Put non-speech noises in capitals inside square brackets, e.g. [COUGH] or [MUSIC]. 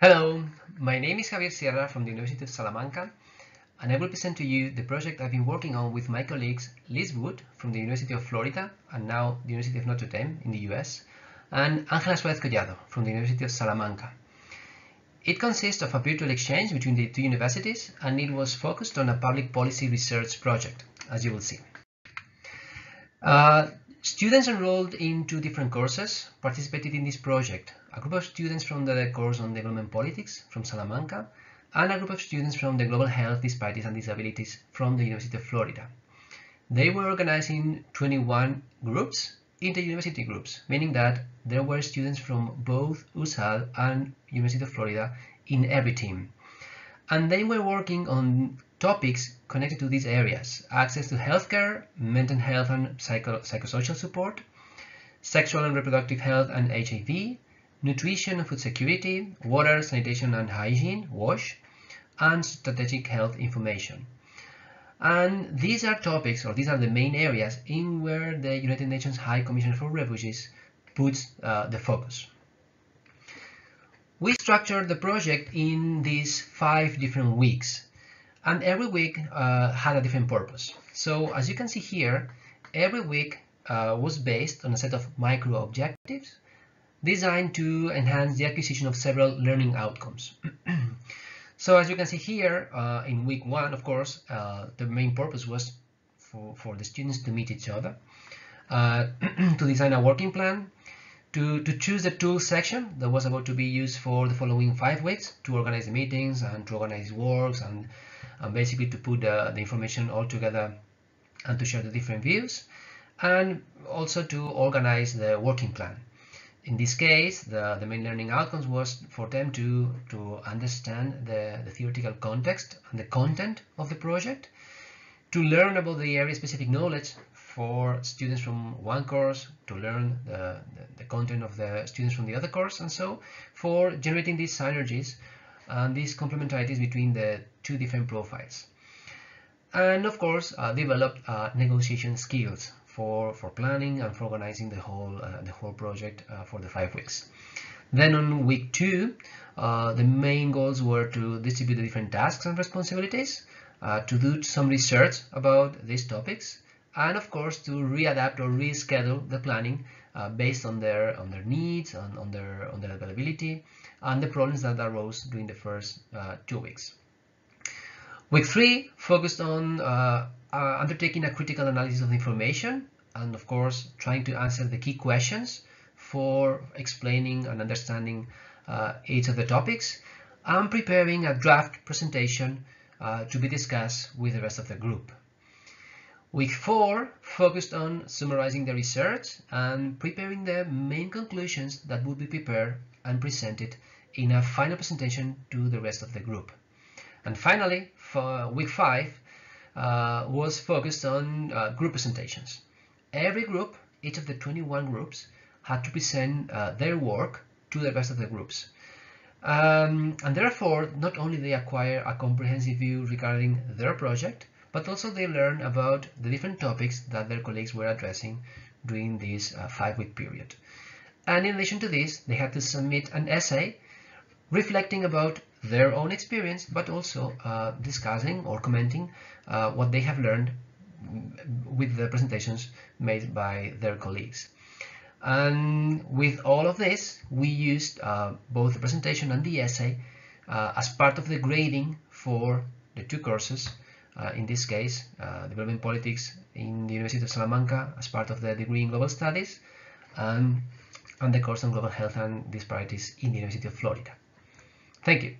Hello, my name is Javier Sierra from the University of Salamanca, and I will present to you the project I've been working on with my colleagues Liz Wood from the University of Florida and now the University of Notre Dame in the US, and Ángela Suárez Collado from the University of Salamanca. It consists of a virtual exchange between the two universities and it was focused on a public policy research project, as you will see. Uh, students enrolled in two different courses participated in this project a group of students from the course on development politics from Salamanca, and a group of students from the Global Health Disparities and Disabilities from the University of Florida. They were organized in 21 groups, inter-university groups, meaning that there were students from both USAL and University of Florida in every team. And they were working on topics connected to these areas, access to healthcare, mental health and psycho psychosocial support, sexual and reproductive health and HIV, nutrition and food security, water, sanitation and hygiene, WASH, and strategic health information. And these are topics, or these are the main areas in where the United Nations High Commissioner for Refugees puts uh, the focus. We structured the project in these five different weeks, and every week uh, had a different purpose. So as you can see here, every week uh, was based on a set of micro objectives designed to enhance the acquisition of several learning outcomes. [CLEARS THROAT] so as you can see here, uh, in week one, of course, uh, the main purpose was for, for the students to meet each other, uh, [CLEARS THROAT] to design a working plan, to, to choose the tool section that was about to be used for the following five weeks to organize the meetings and to organize works and, and basically to put the, the information all together and to share the different views and also to organize the working plan. In this case, the, the main learning outcomes was for them to, to understand the, the theoretical context and the content of the project, to learn about the area-specific knowledge for students from one course, to learn the, the, the, content of the students from the other course, and so for generating these synergies and these complementarities between the two different profiles. And of course, uh, developed uh, negotiation skills for, for planning and for organizing the whole, uh, the whole project uh, for the five weeks. Then on week two, uh, the main goals were to distribute the different tasks and responsibilities, uh, to do some research about these topics, and of course to readapt or reschedule the planning uh, based on their on their needs, and on their on their availability, and the problems that arose during the first uh, two weeks. Week three focused on uh, undertaking a critical analysis of the information and of course trying to answer the key questions for explaining and understanding uh, each of the topics and preparing a draft presentation uh, to be discussed with the rest of the group. Week 4 focused on summarizing the research and preparing the main conclusions that would be prepared and presented in a final presentation to the rest of the group. And finally, for week 5, uh, was focused on uh, group presentations. Every group, each of the 21 groups, had to present uh, their work to the rest of the groups. Um, and therefore, not only they acquire a comprehensive view regarding their project, but also they learn about the different topics that their colleagues were addressing during this uh, five-week period. And in addition to this, they had to submit an essay reflecting about their own experience, but also uh, discussing or commenting uh, what they have learned with the presentations made by their colleagues. And with all of this, we used uh, both the presentation and the essay uh, as part of the grading for the two courses. Uh, in this case, uh, Development Politics in the University of Salamanca as part of the degree in Global Studies, and, and the course on Global Health and Disparities in the University of Florida. Thank you.